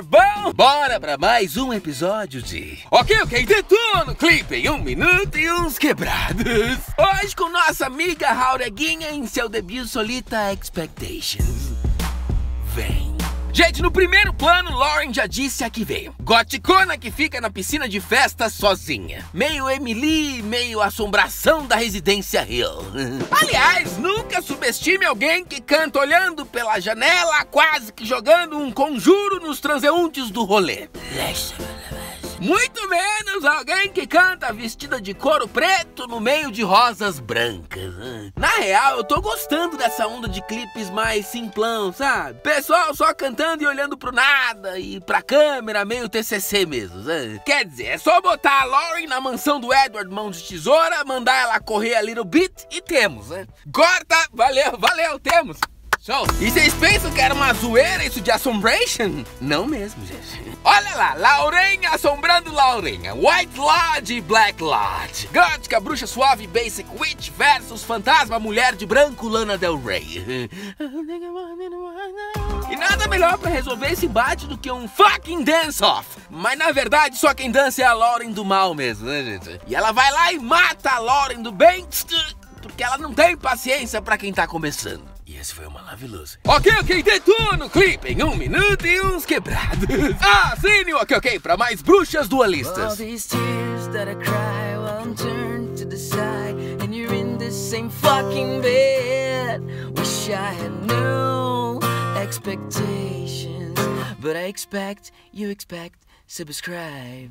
bom? Bora pra mais um episódio de Ok, ok, detona o clipe em um minuto e uns quebrados. Hoje com nossa amiga Raureguinha em seu debut Solita Expectations. Vem. Gente, no primeiro plano, Lauren já disse a que veio. Goticona que fica na piscina de festa sozinha. Meio Emily, meio assombração da residência Hill. Aliás, nunca subestime alguém que canta olhando pela janela, quase que jogando um conjuro nos transeuntes do rolê. Muito menos alguém que canta vestida de couro preto no meio de rosas brancas. Na real, eu tô gostando dessa onda de clipes mais simplão, sabe? Pessoal só cantando e olhando pro nada e pra câmera, meio TCC mesmo. Sabe? Quer dizer, é só botar a Lauren na mansão do Edward Mão de Tesoura, mandar ela correr a little bit e temos, né? Corta! Valeu, valeu, temos! Show! E vocês pensam que era uma zoeira isso de Assombration? Não mesmo, gente. Olha lá, Laurenha assombrando Laurenha. White Lodge e Black Lodge. Gótica, bruxa suave, basic witch versus fantasma, mulher de branco, Lana Del Rey. E nada melhor pra resolver esse embate do que um fucking dance-off. Mas na verdade, só quem dança é a Lauren do mal mesmo, né, gente? E ela vai lá e mata a Lauren do bem, porque ela não tem paciência pra quem tá começando. E esse foi o maravilhoso. Ok, ok, detona o clipe em um minuto e uns quebrados. Assine o ok, ok pra mais bruxas All dualistas. these tears that I cry while I'm turned to the side, and you're in the same fucking bed. Wish I had no expectations, but I expect you expect subscribe.